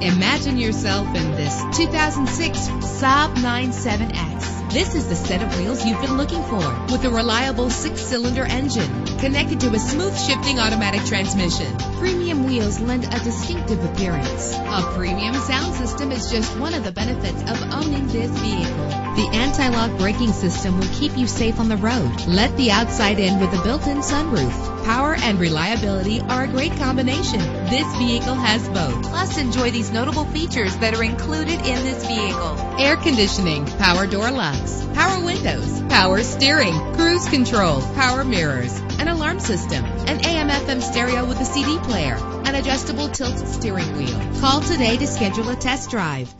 Imagine yourself in this 2006 Saab 97X. This is the set of wheels you've been looking for with a reliable six-cylinder engine connected to a smooth shifting automatic transmission. Premium wheels lend a distinctive appearance. A premium sound system is just one of the benefits of owning this vehicle. The anti-lock braking system will keep you safe on the road. Let the outside in with a built-in sunroof. Power and reliability are a great combination. This vehicle has both. Plus, enjoy these notable features that are included in this vehicle. Air conditioning, power door locks, power windows, power steering, cruise control, power mirrors, an alarm system, an AM FM stereo with a CD player, an adjustable tilt steering wheel. Call today to schedule a test drive.